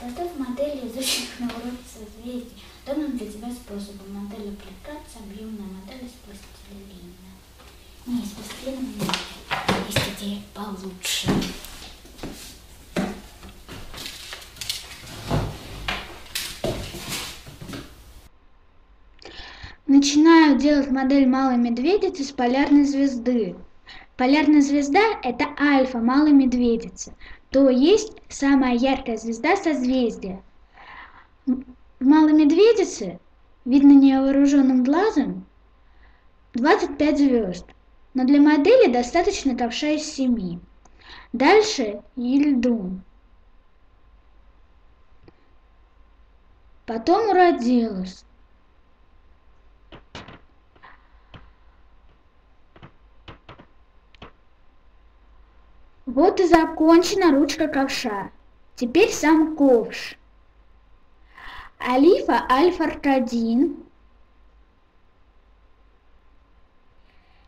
Подготовь модели изученных на уроке созвездий, данным для тебя способом. Модель аппликации, объемная модель из пластилина. Не, из пластилина. Есть идея получше. Начинаю делать модель малой медведицы с полярной звезды. Полярная звезда – это альфа малой медведицы – то есть самая яркая звезда созвездия. В малой медведице видно невооруженным глазом 25 звезд, но для модели достаточно ковша из 7. Дальше Ельдун. Потом Уродилус. Вот и закончена ручка ковша. Теперь сам ковш. Алифа альфа-1.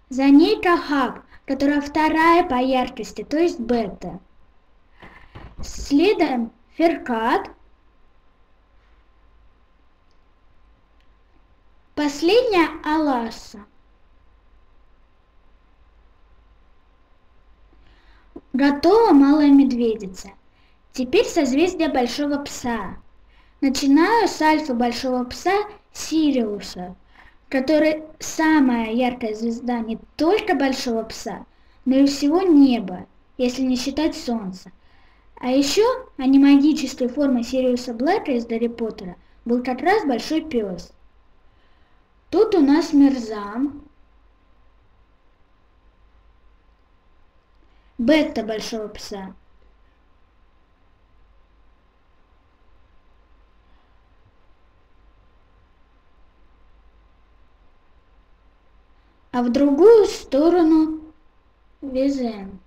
За ней Кахаб, которая вторая по яркости, то есть бета. Следом Феркат. Последняя Аласа. Готова малая медведица. Теперь созвездие большого пса. Начинаю с альфа большого пса Сириуса, который самая яркая звезда не только большого пса, но и всего неба, если не считать солнца. А еще анимагической формой Сириуса Блэка из Гарри Поттера был как раз большой пес. Тут у нас Мерзам, бета большого пса. А в другую сторону Визен.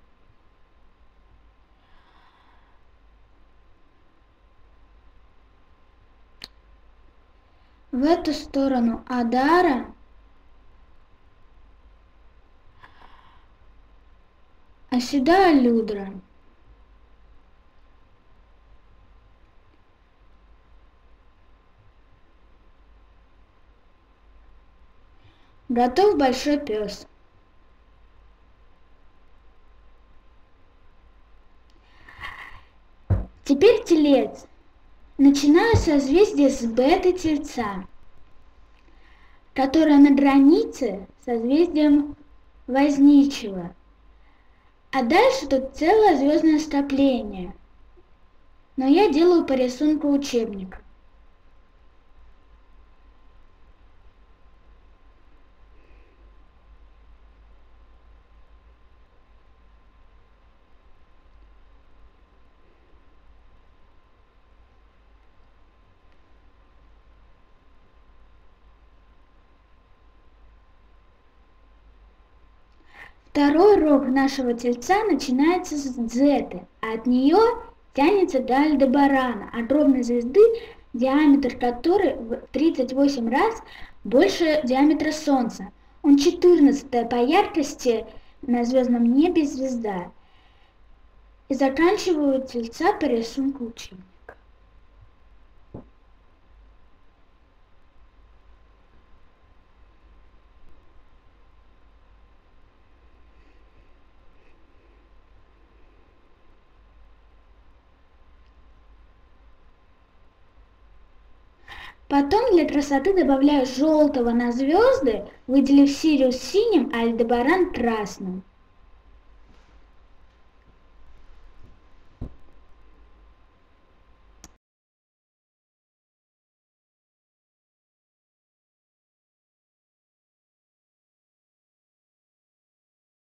В эту сторону Адара А сюда Людра. Готов большой пес. Теперь телец. Начинаю созвездие с беты тельца, которое на границе созвездием возничего. А дальше тут целое звездное скопление. Но я делаю по рисунку учебника. Второй рог нашего тельца начинается с дзеты, а от нее тянется до Альдебарана, огромной звезды, диаметр которой в 38 раз больше диаметра Солнца. Он 14 по яркости на звездном небе звезда. И заканчиваю тельца по рисунку учения. Потом для красоты добавляю желтого на звезды, выделив Сириус синим, а Альдебаран красным.